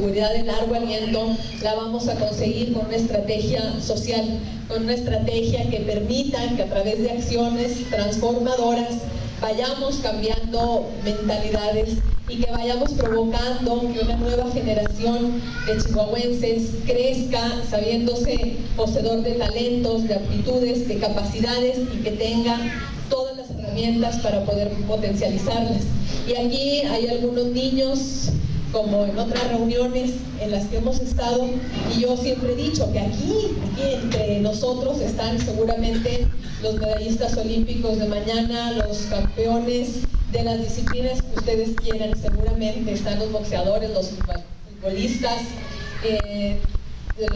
seguridad de largo aliento la vamos a conseguir con una estrategia social, con una estrategia que permita que a través de acciones transformadoras vayamos cambiando mentalidades y que vayamos provocando que una nueva generación de chihuahuenses crezca sabiéndose poseedor de talentos, de aptitudes, de capacidades y que tenga todas las herramientas para poder potencializarlas. Y aquí hay algunos niños como en otras reuniones en las que hemos estado, y yo siempre he dicho que aquí, aquí entre nosotros están seguramente los medallistas olímpicos de mañana, los campeones de las disciplinas que ustedes quieran, seguramente están los boxeadores, los futbolistas, eh,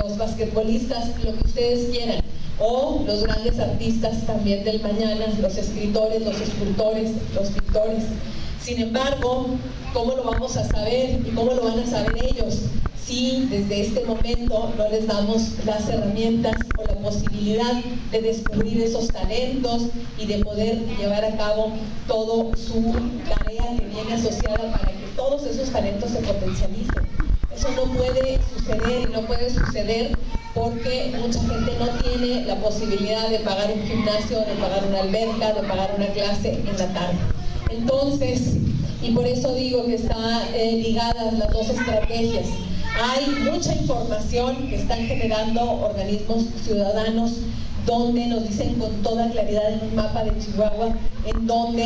los basquetbolistas, lo que ustedes quieran, o los grandes artistas también del mañana, los escritores, los escultores, los pintores. Sin embargo, ¿cómo lo vamos a saber y cómo lo van a saber ellos si desde este momento no les damos las herramientas o la posibilidad de descubrir esos talentos y de poder llevar a cabo toda su tarea que viene asociada para que todos esos talentos se potencialicen? Eso no puede suceder y no puede suceder porque mucha gente no tiene la posibilidad de pagar un gimnasio, de pagar una alberca, de pagar una clase en la tarde. Entonces, y por eso digo que están eh, ligadas las dos estrategias. Hay mucha información que están generando organismos ciudadanos donde nos dicen con toda claridad en un mapa de Chihuahua en donde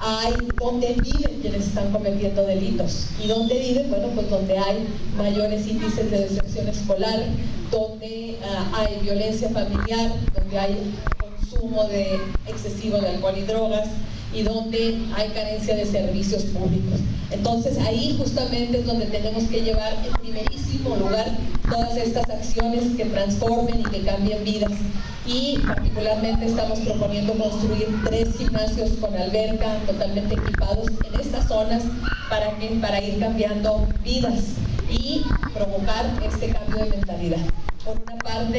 hay, donde viven quienes están cometiendo delitos. ¿Y dónde viven? Bueno, pues donde hay mayores índices de deserción escolar, donde ah, hay violencia familiar, donde hay consumo de excesivo de alcohol y drogas, y donde hay carencia de servicios públicos. Entonces ahí justamente es donde tenemos que llevar en primerísimo lugar todas estas acciones que transformen y que cambien vidas. Y particularmente estamos proponiendo construir tres gimnasios con alberca totalmente equipados en estas zonas para, que, para ir cambiando vidas y provocar este cambio de mentalidad. Por una parte,